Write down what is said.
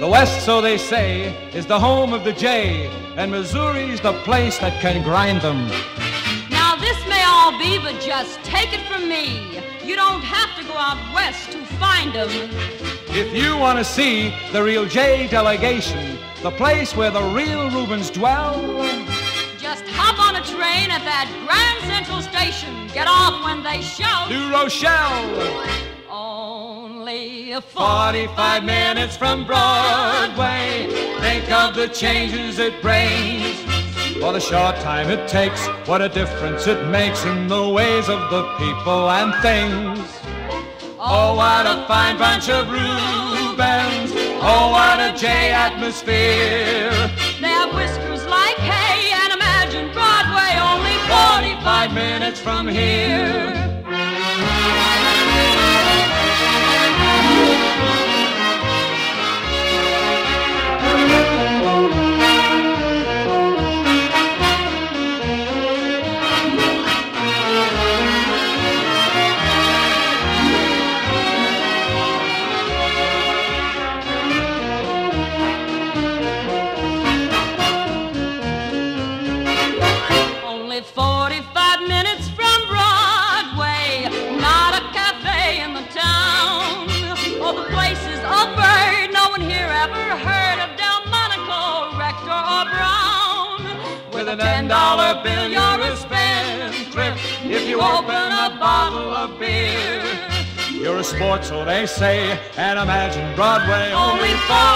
The West, so they say, is the home of the jay, and Missouri's the place that can grind them. Now, this may all be, but just take it from me. You don't have to go out west to find them. If you want to see the real jay delegation, the place where the real Reubens dwell, just hop on a train at that Grand Central Station. Get off when they shout. New Rochelle. Only 45 minutes from Broadway. Think of the changes it brings. For the short time it takes, what a difference it makes in the ways of the people and things. Oh, what a fine bunch of Reubens. Oh, what a jay atmosphere. They have whiskers like hay, and imagine Broadway only 45 minutes from here. Only 45 minutes from Broadway, not a cafe in the town. Oh, the place is a bird. No one here ever heard of Delmonico, Rector, or Brown. With a ten dollar bill, you're a spendthrift. If you open a bottle of beer, you're a sport, so they say. And imagine Broadway only 45